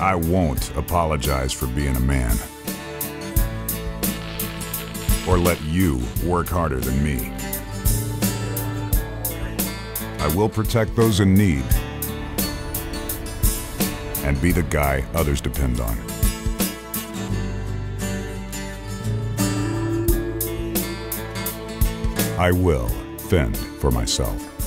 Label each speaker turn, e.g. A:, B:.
A: I won't apologize for being a man. Or let you work harder than me. I will protect those in need and be the guy others depend on. I will fend for myself.